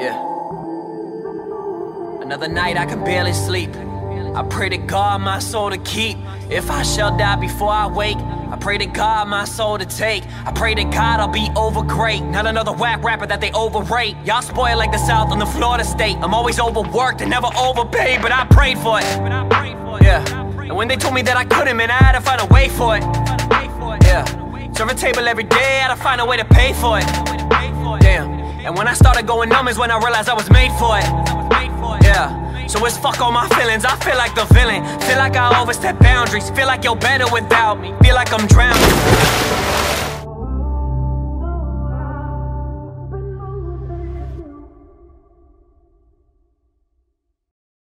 Yeah. Another night I can barely sleep. I pray to God my soul to keep. If I shall die before I wake, I pray to God my soul to take. I pray to God I'll be over great. Not another whack rapper that they overrate. Y'all spoil like the South on the Florida State. I'm always overworked and never overpaid, but I prayed for it. Yeah. And when they told me that I couldn't, man, I had to find a way for it. Yeah. Serve a table every day, I had to find a way to pay for it. Damn. And when I started going numb is when I realized I was made for it. Yeah. So it's fuck all my feelings, I feel like the villain. Feel like I overstep boundaries. Feel like you're better without me. Feel like I'm drowning.